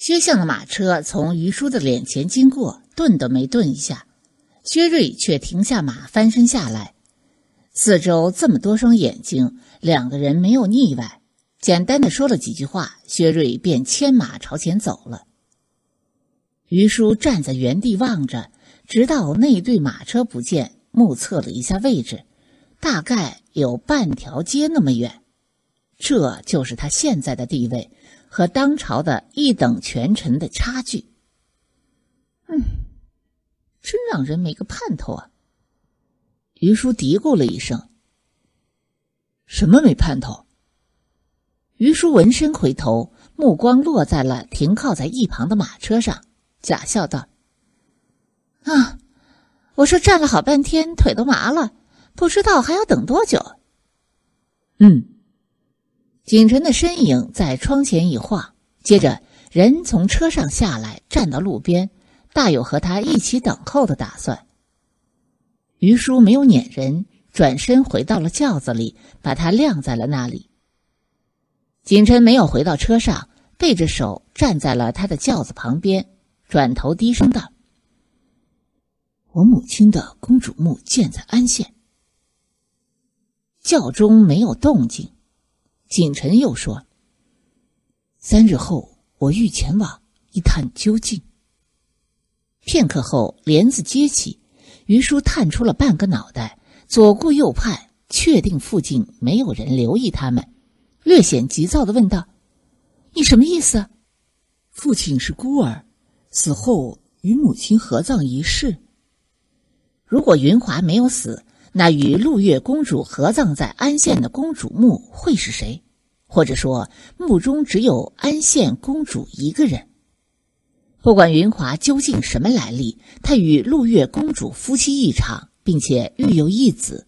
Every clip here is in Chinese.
薛相的马车从于叔的脸前经过，顿都没顿一下。薛瑞却停下马，翻身下来。四周这么多双眼睛，两个人没有腻歪，简单的说了几句话，薛瑞便牵马朝前走了。于叔站在原地望着，直到那队马车不见，目测了一下位置，大概有半条街那么远。这就是他现在的地位。和当朝的一等权臣的差距，嗯，真让人没个盼头啊。于叔嘀咕了一声：“什么没盼头？”于叔闻声回头，目光落在了停靠在一旁的马车上，假笑道：“啊，我说站了好半天，腿都麻了，不知道还要等多久。”嗯。景晨的身影在窗前一晃，接着人从车上下来，站到路边，大有和他一起等候的打算。于叔没有撵人，转身回到了轿子里，把他晾在了那里。景晨没有回到车上，背着手站在了他的轿子旁边，转头低声道：“我母亲的公主墓建在安县。”轿中没有动静。景晨又说：“三日后，我欲前往一探究竟。”片刻后，帘子揭起，于叔探出了半个脑袋，左顾右盼，确定附近没有人留意他们，略显急躁的问道：“你什么意思？”父亲是孤儿，死后与母亲合葬一室。如果云华没有死。那与陆月公主合葬在安县的公主墓会是谁？或者说，墓中只有安县公主一个人？不管云华究竟什么来历，他与陆月公主夫妻一场，并且育有一子。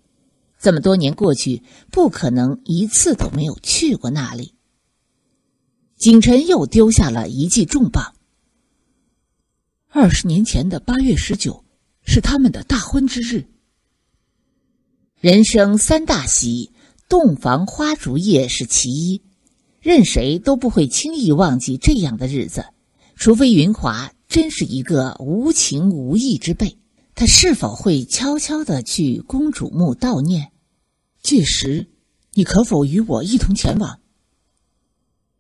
这么多年过去，不可能一次都没有去过那里。景晨又丢下了一记重磅。二十年前的八月十九，是他们的大婚之日。人生三大喜，洞房花烛夜是其一，任谁都不会轻易忘记这样的日子，除非云华真是一个无情无义之辈，他是否会悄悄的去公主墓悼念？届时，你可否与我一同前往？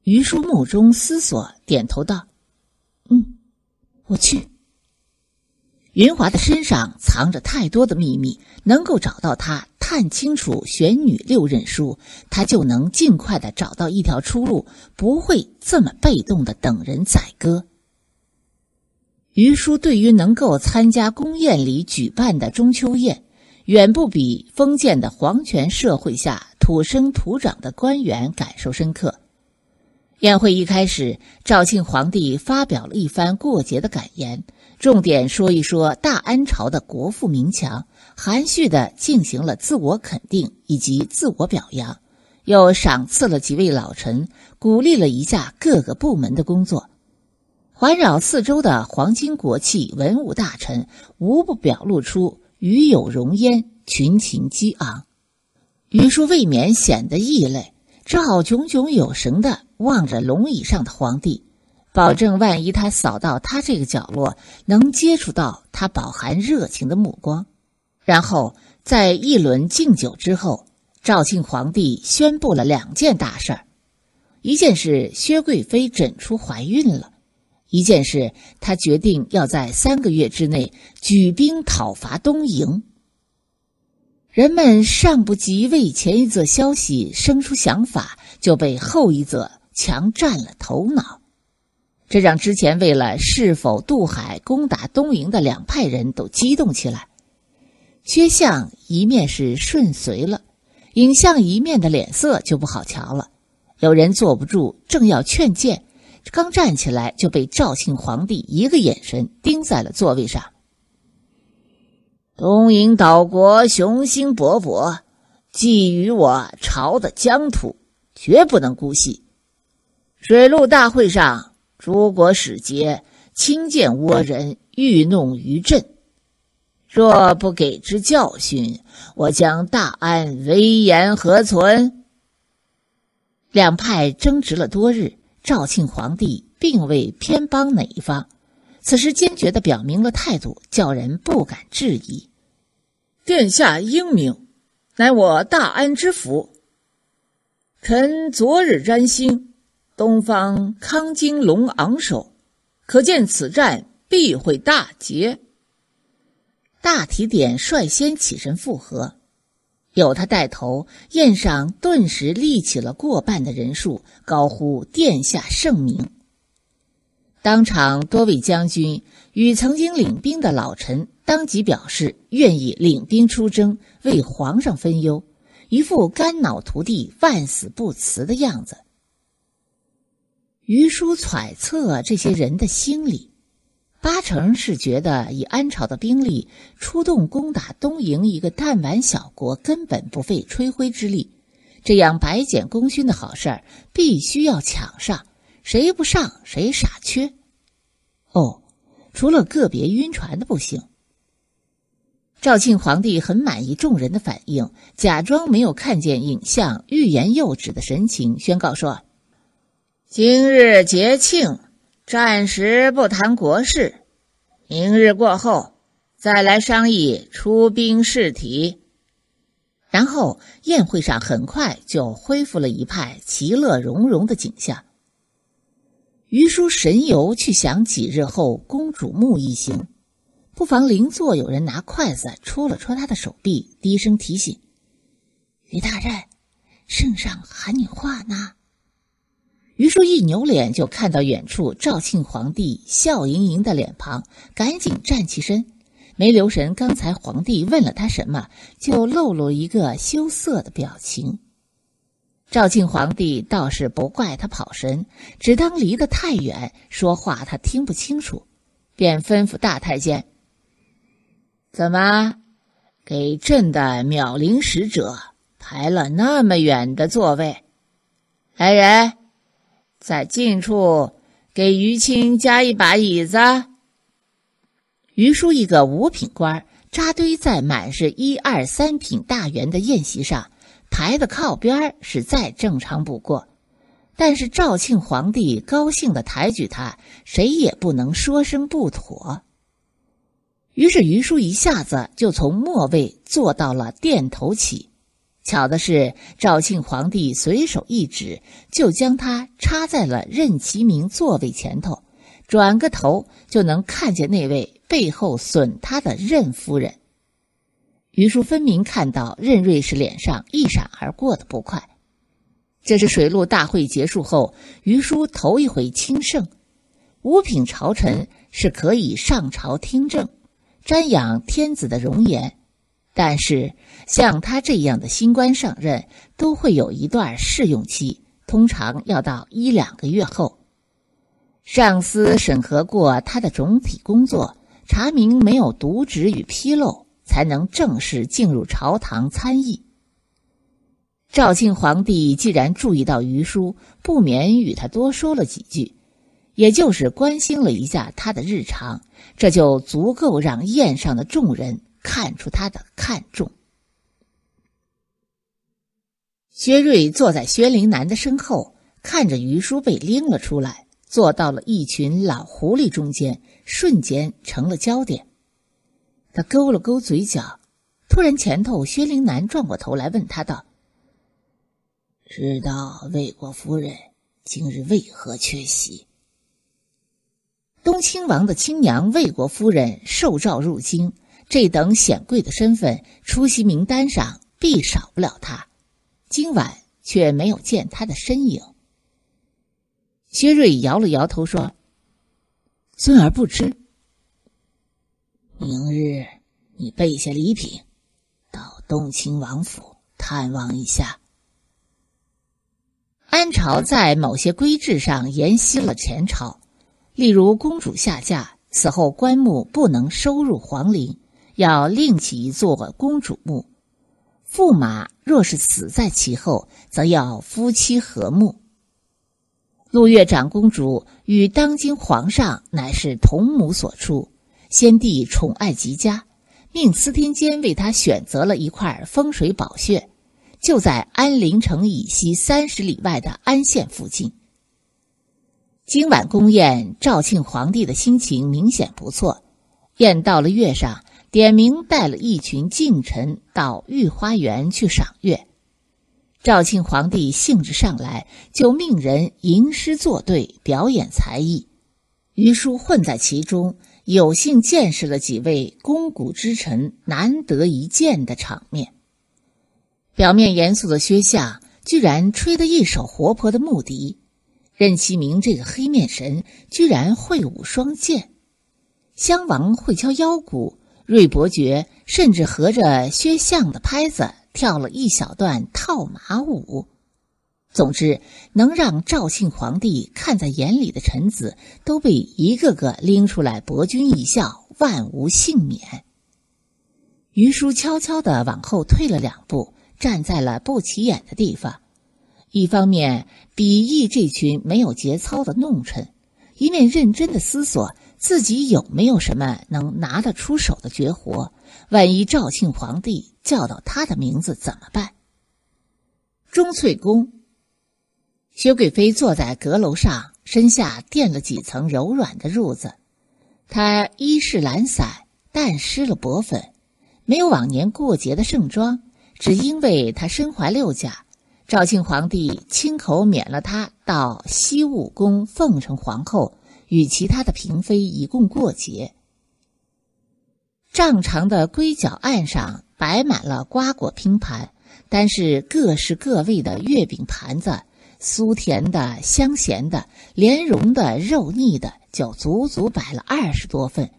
于叔目中思索，点头道：“嗯，我去。”云华的身上藏着太多的秘密，能够找到他，看清楚玄女六任书，他就能尽快的找到一条出路，不会这么被动的等人宰割。于叔对于能够参加宫宴里举办的中秋宴，远不比封建的皇权社会下土生土长的官员感受深刻。宴会一开始，肇庆皇帝发表了一番过节的感言。重点说一说大安朝的国富民强，含蓄的进行了自我肯定以及自我表扬，又赏赐了几位老臣，鼓励了一下各个部门的工作。环绕四周的皇亲国戚、文武大臣，无不表露出与有荣焉，群情激昂。于叔未免显得异类，只好炯炯有神地望着龙椅上的皇帝。保证，万一他扫到他这个角落，能接触到他饱含热情的目光。然后，在一轮敬酒之后，肇庆皇帝宣布了两件大事儿：一件是薛贵妃诊出怀孕了；一件是他决定要在三个月之内举兵讨伐东瀛。人们尚不及为前一则消息生出想法，就被后一则强占了头脑。这让之前为了是否渡海攻打东营的两派人都激动起来。薛相一面是顺遂了，尹相一面的脸色就不好瞧了。有人坐不住，正要劝谏，刚站起来就被赵庆皇帝一个眼神盯在了座位上。东瀛岛国雄心勃勃，觊觎我朝的疆土，绝不能姑息。水陆大会上。诸国使节轻见倭人，欲弄于朕。若不给之教训，我将大安威严何存？两派争执了多日，赵庆皇帝并未偏帮哪一方，此时坚决的表明了态度，叫人不敢质疑。殿下英明，乃我大安之福。臣昨日占星，东方康金龙昂首，可见此战必会大捷。大提点率先起身附和。有他带头，宴上顿时立起了过半的人数，高呼“殿下圣明”。当场多位将军与曾经领兵的老臣当即表示愿意领兵出征，为皇上分忧，一副肝脑涂地、万死不辞的样子。于叔揣测这些人的心理。八成是觉得以安朝的兵力出动攻打东瀛一个弹丸小国，根本不费吹灰之力。这样白捡功勋的好事儿，必须要抢上，谁不上谁傻缺。哦，除了个别晕船的不行。赵庆皇帝很满意众人的反应，假装没有看见影像，欲言又止的神情，宣告说：“今日节庆。”暂时不谈国事，明日过后再来商议出兵试题。然后宴会上很快就恢复了一派其乐融融的景象。于叔神游去想几日后公主墓一行，不妨邻座有人拿筷子戳了戳他的手臂，低声提醒：“于大人，圣上喊你话呢。”于叔一扭脸，就看到远处赵庆皇帝笑盈盈的脸庞，赶紧站起身，没留神刚才皇帝问了他什么，就露露一个羞涩的表情。赵庆皇帝倒是不怪他跑神，只当离得太远，说话他听不清楚，便吩咐大太监：“怎么，给朕的秒龄使者排了那么远的座位？来人！”在近处给于青加一把椅子。于叔一个五品官扎堆在满是一二三品大员的宴席上，排的靠边是再正常不过。但是赵庆皇帝高兴的抬举他，谁也不能说声不妥。于是于叔一下子就从末位坐到了殿头起。巧的是，赵庆皇帝随手一指，就将他插在了任其明座位前头。转个头就能看见那位背后损他的任夫人。于叔分明看到任瑞士脸上一闪而过的不快。这是水陆大会结束后，于叔头一回亲圣。五品朝臣是可以上朝听政，瞻仰天子的容颜。但是，像他这样的新官上任，都会有一段试用期，通常要到一两个月后。上司审核过他的总体工作，查明没有渎职与纰漏，才能正式进入朝堂参议。赵庆皇帝既然注意到余叔，不免与他多说了几句，也就是关心了一下他的日常，这就足够让宴上的众人。看出他的看重。薛瑞坐在薛灵南的身后，看着于叔被拎了出来，坐到了一群老狐狸中间，瞬间成了焦点。他勾了勾嘴角，突然前头薛灵南转过头来问他道：“知道魏国夫人今日为何缺席？”东亲王的亲娘魏国夫人受诏入京。这等显贵的身份，出席名单上必少不了他。今晚却没有见他的身影。薛瑞摇了摇头说：“孙儿不知。明日你备下礼品，到东亲王府探望一下。安朝在某些规制上沿袭了前朝，例如公主下嫁死后，棺木不能收入皇陵。”要另起一座公主墓，驸马若是死在其后，则要夫妻和睦。陆月长公主与当今皇上乃是同母所出，先帝宠爱极佳，命司天监为她选择了一块风水宝穴，就在安陵城以西三十里外的安县附近。今晚宫宴，赵庆皇帝的心情明显不错。宴到了月上，点名带了一群近臣到御花园去赏月。赵庆皇帝兴致上来，就命人吟诗作对，表演才艺。于叔混在其中，有幸见识了几位肱骨之臣难得一见的场面。表面严肃的薛夏，居然吹得一手活泼的木笛；任其明这个黑面神，居然会舞双剑；襄王会敲腰鼓，瑞伯爵甚至合着薛相的拍子。跳了一小段套马舞，总之能让赵庆皇帝看在眼里的臣子，都被一个个拎出来博君一笑，万无幸免。于叔悄悄地往后退了两步，站在了不起眼的地方，一方面鄙夷这群没有节操的弄臣，一面认真的思索自己有没有什么能拿得出手的绝活。万一赵庆皇帝叫到他的名字怎么办？钟粹宫，薛贵妃坐在阁楼上，身下垫了几层柔软的褥子。她衣饰懒散，淡施了薄粉，没有往年过节的盛装。只因为她身怀六甲，赵庆皇帝亲口免了她到西武宫奉承皇后，与其他的嫔妃一共过节。丈长的龟脚案上摆满了瓜果拼盘，但是各式各味的月饼盘子，酥甜的、香咸的、莲蓉的、肉腻的，就足足摆了二十多份。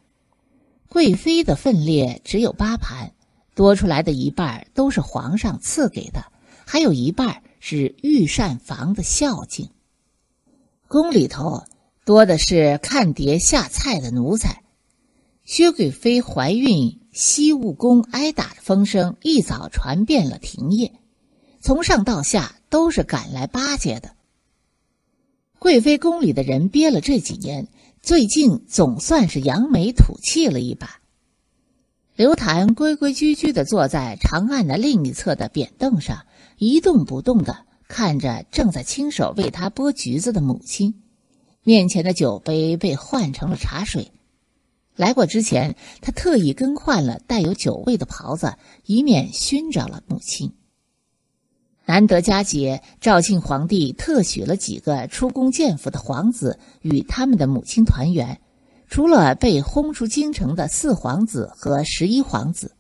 贵妃的份列只有八盘，多出来的一半都是皇上赐给的，还有一半是御膳房的孝敬。宫里头多的是看碟下菜的奴才。薛贵妃怀孕，西务宫挨打的风声一早传遍了廷业，从上到下都是赶来巴结的。贵妃宫里的人憋了这几年，最近总算是扬眉吐气了一把。刘谭规规矩矩的坐在长案的另一侧的扁凳上，一动不动的看着正在亲手为他剥橘子的母亲，面前的酒杯被换成了茶水。来过之前，他特意更换了带有酒味的袍子，以免熏着了母亲。难得佳节，赵庆皇帝特许了几个出宫见父的皇子与他们的母亲团圆，除了被轰出京城的四皇子和十一皇子。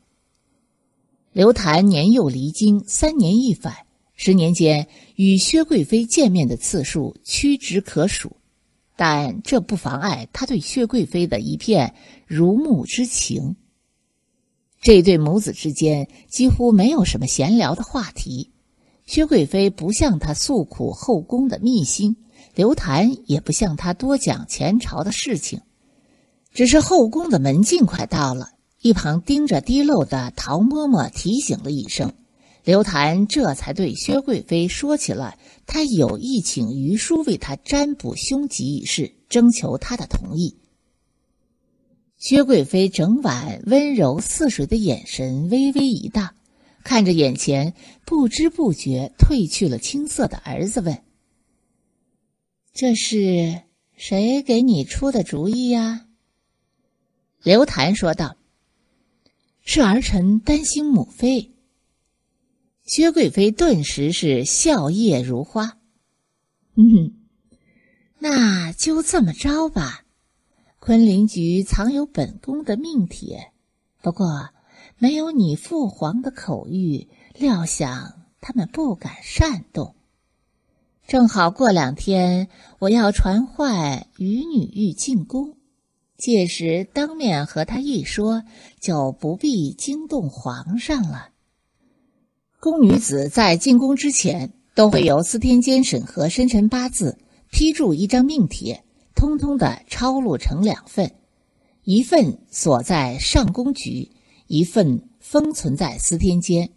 刘谭年幼离京，三年一返，十年间与薛贵妃见面的次数屈指可数。但这不妨碍他对薛贵妃的一片如沐之情。这对母子之间几乎没有什么闲聊的话题。薛贵妃不向他诉苦后宫的秘辛，刘谭也不向他多讲前朝的事情。只是后宫的门禁快到了，一旁盯着滴漏的陶嬷嬷提醒了一声。刘谭这才对薛贵妃说起了他有意请于叔为他占卜凶吉一事，征求他的同意。薛贵妃整晚温柔似水的眼神微微一荡，看着眼前不知不觉褪去了青涩的儿子，问：“这是谁给你出的主意呀？”刘谭说道：“是儿臣担心母妃。”薛贵妃顿时是笑靥如花，嗯，那就这么着吧。昆凌局藏有本宫的命帖，不过没有你父皇的口谕，料想他们不敢擅动。正好过两天我要传唤于女玉进宫，届时当面和她一说，就不必惊动皇上了。宫女子在进宫之前，都会由司天监审核生辰八字，批注一张命帖，通通的抄录成两份，一份锁在上宫局，一份封存在司天监。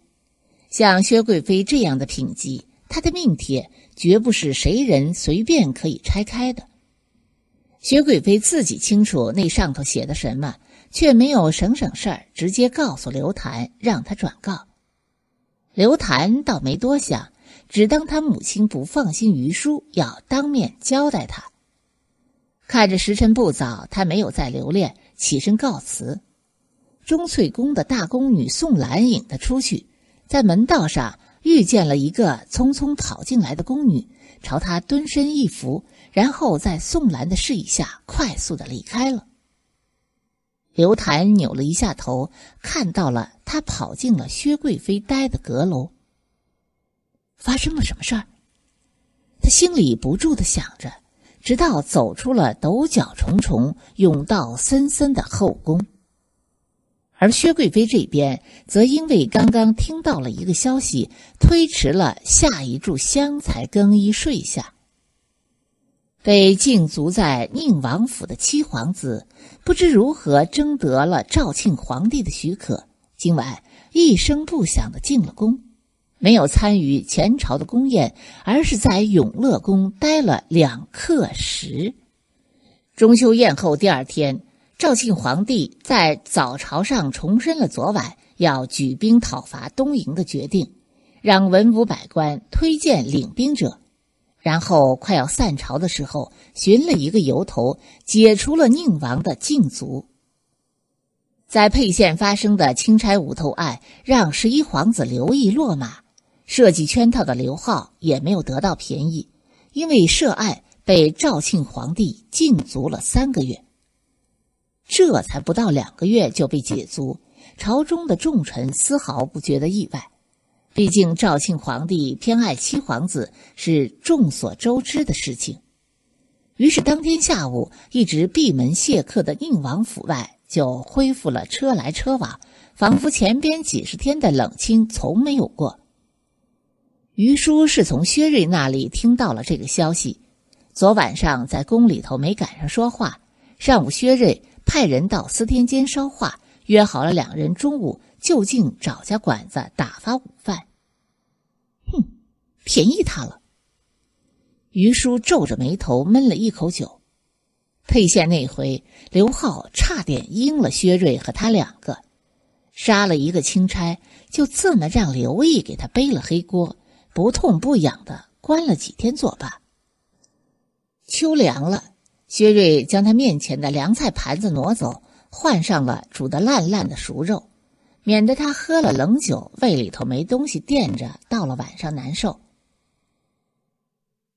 像薛贵妃这样的品级，她的命帖绝不是谁人随便可以拆开的。薛贵妃自己清楚那上头写的什么，却没有省省事儿，直接告诉刘谭，让他转告。刘谭倒没多想，只当他母亲不放心于叔，要当面交代他。看着时辰不早，他没有再留恋，起身告辞。钟粹宫的大宫女宋兰引他出去，在门道上遇见了一个匆匆跑进来的宫女，朝他蹲身一伏，然后在宋兰的示意下快速的离开了。刘谭扭了一下头，看到了他跑进了薛贵妃待的阁楼。发生了什么事儿？他心里不住的想着，直到走出了陡角重重、甬道森森的后宫。而薛贵妃这边则因为刚刚听到了一个消息，推迟了下一炷香才更衣睡下。被禁足在宁王府的七皇子，不知如何征得了肇庆皇帝的许可，今晚一声不响的进了宫，没有参与前朝的宫宴，而是在永乐宫待了两刻时。中秋宴后第二天，肇庆皇帝在早朝上重申了昨晚要举兵讨伐东瀛的决定，让文武百官推荐领兵者。然后快要散朝的时候，寻了一个由头，解除了宁王的禁足。在沛县发生的钦差无头案，让十一皇子刘毅落马，设计圈套的刘浩也没有得到便宜，因为涉案被肇庆皇帝禁足了三个月。这才不到两个月就被解足，朝中的重臣丝毫不觉得意外。毕竟肇庆皇帝偏爱七皇子是众所周知的事情，于是当天下午一直闭门谢客的宁王府外就恢复了车来车往，仿佛前边几十天的冷清从没有过。于叔是从薛瑞那里听到了这个消息，昨晚上在宫里头没赶上说话，上午薛瑞派人到司天监捎话，约好了两人中午就近找家馆子打发午饭。哼，便宜他了。于叔皱着眉头闷了一口酒。沛县那回，刘浩差点应了薛瑞和他两个，杀了一个钦差，就这么让刘毅给他背了黑锅，不痛不痒的关了几天作罢。秋凉了，薛瑞将他面前的凉菜盘子挪走，换上了煮得烂烂的熟肉。免得他喝了冷酒，胃里头没东西垫着，到了晚上难受。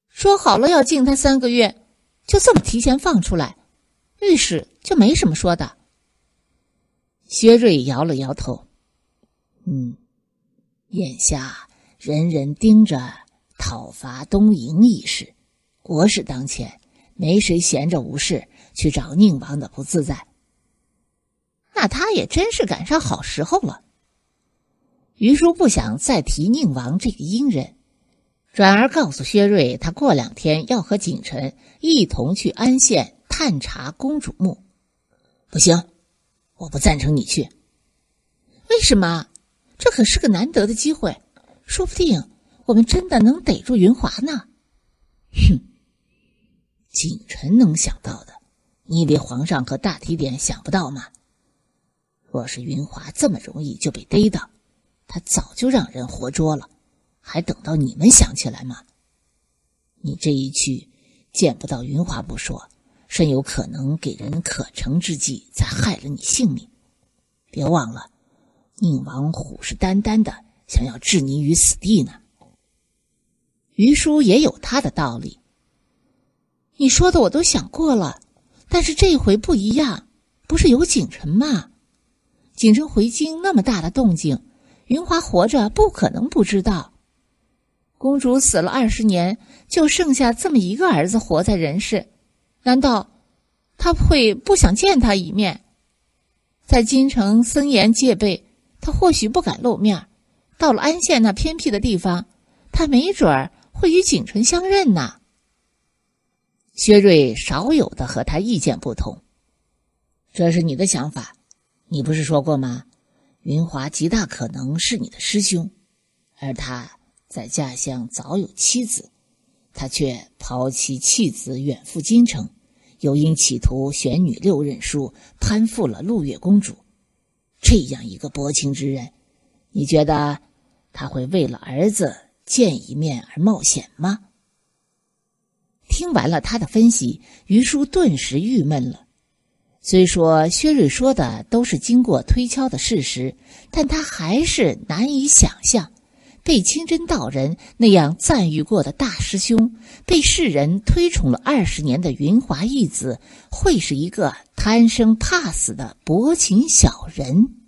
说好了要禁他三个月，就这么提前放出来，御史就没什么说的。薛瑞摇了摇头，嗯，眼下人人盯着讨伐东瀛一事，国事当前，没谁闲着无事去找宁王的不自在。那他也真是赶上好时候了。于叔不想再提宁王这个阴人，转而告诉薛瑞，他过两天要和景臣一同去安县探查公主墓。不行，我不赞成你去。为什么？这可是个难得的机会，说不定我们真的能逮住云华呢。哼，景臣能想到的，你以为皇上和大提点想不到吗？若是云华这么容易就被逮到，他早就让人活捉了，还等到你们想起来吗？你这一去，见不到云华不说，甚有可能给人可乘之机，再害了你性命。别忘了，宁王虎视眈眈的，想要置你于死地呢。于叔也有他的道理。你说的我都想过了，但是这回不一样，不是有景臣吗？景城回京那么大的动静，云华活着不可能不知道。公主死了二十年，就剩下这么一个儿子活在人世，难道他会不想见他一面？在京城森严戒备，他或许不敢露面。到了安县那偏僻的地方，他没准儿会与景纯相认呢。薛瑞少有的和他意见不同，这是你的想法。你不是说过吗？云华极大可能是你的师兄，而他在家乡早有妻子，他却抛妻弃子远赴京城，又因企图选女六任书，攀附了陆月公主。这样一个薄情之人，你觉得他会为了儿子见一面而冒险吗？听完了他的分析，于叔顿时郁闷了。虽说薛瑞说的都是经过推敲的事实，但他还是难以想象，被清真道人那样赞誉过的大师兄，被世人推崇了二十年的云华义子，会是一个贪生怕死的薄情小人。